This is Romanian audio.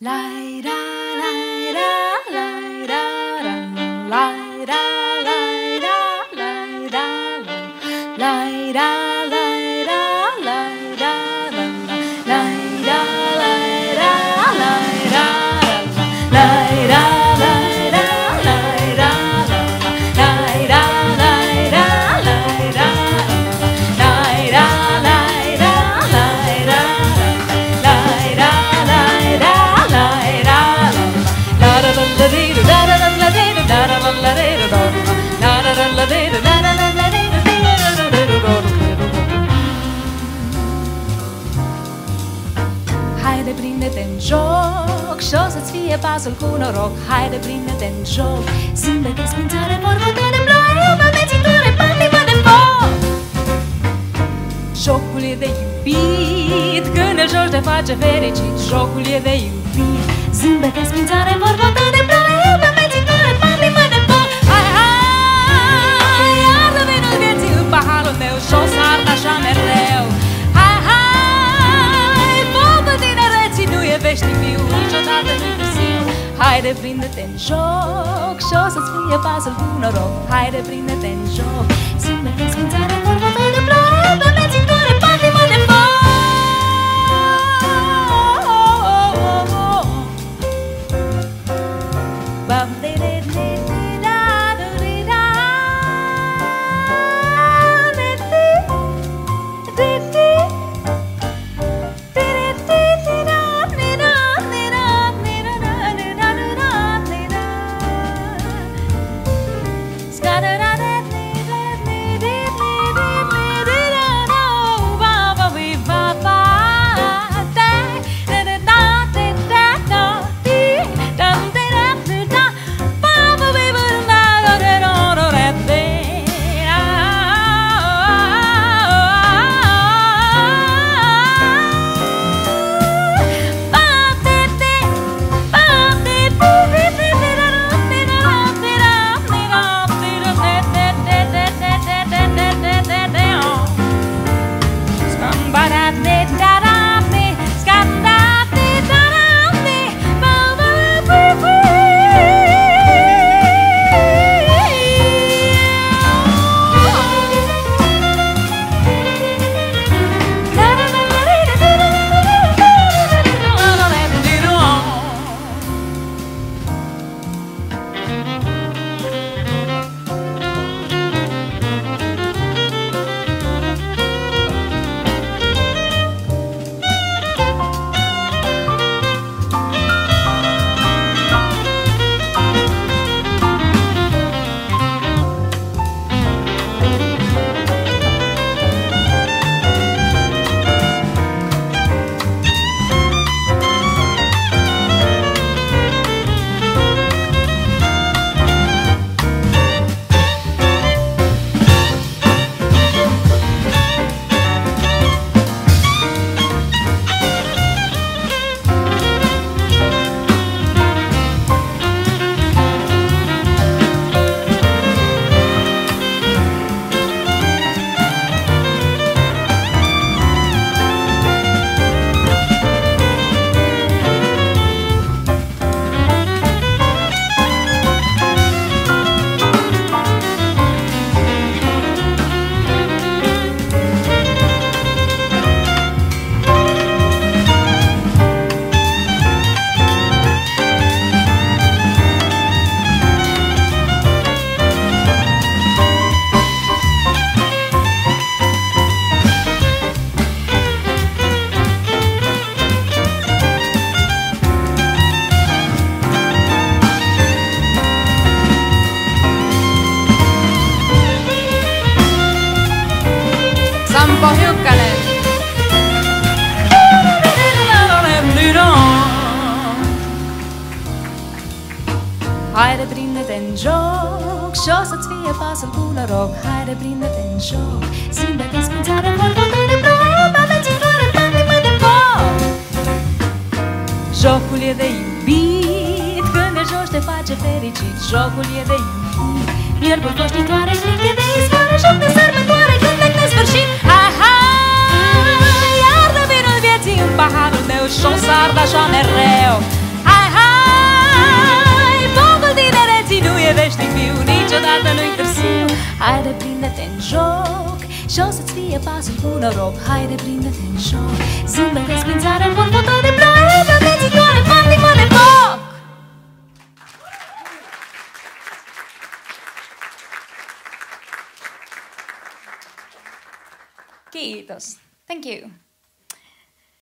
来哒来哒来哒来来来来来来来来。Prinde-te în joc Și o să-ți fie pasul cu noroc. Haide, prinde-te în joc. Zâmbete, spânzare, borbotele, ploaie Mămețitoare, patimă de foc. Jocul e de iubit Când îl joci te face fericit. Jocul e de iubit. Zâmbete, spânzare, borbotele, Niciodată nu-i târziu Haide, prinde-te în joc. Și o să-ți fie pasul cu noroc. Haide, prinde-te în joc. Zâmbete, spânzare, borbotele, rog, haide, prinde-te în joc. Zâmbete-n spânzară, vorba ta de pop Aveți în floare Jocul e de iubit Când îl joci te face fericit. Jocul e de iubit Ierburi coștitoare, slic e de izvoare Joc de sărbătoare, când plec nesfârșit hai, Iar de vinul vieții în paharul meu Și o sar așa mereu. Hai, hai! Focul tinereții nu e veșnic viu Niciodată nu-i târziu Haide, prinde-te în joc Și o să-ți fie pasul cu noroc Haide, prinde-te în joc Zâmbete doare, pantic, de foc Kiitos. Thank you.